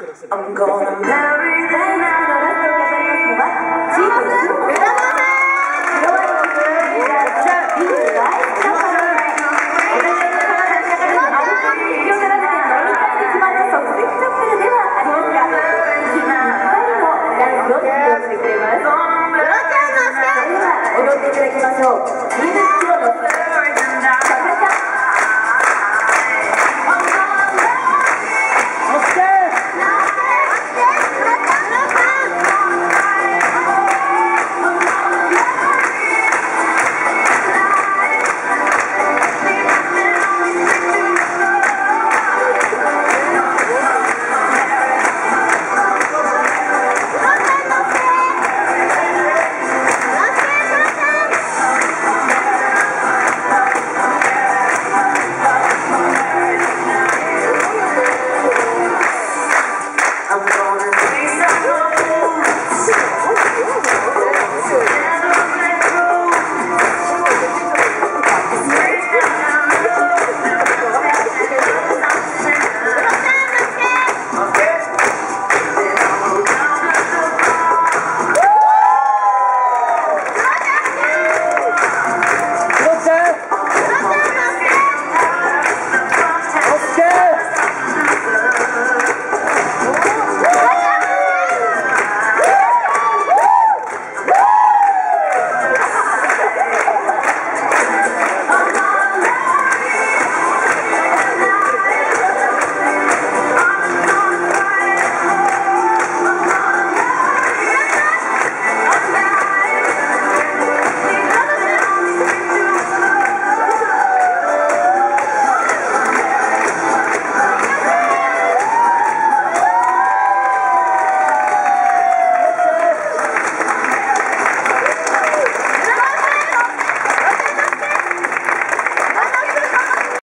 I'm gonna marry the man.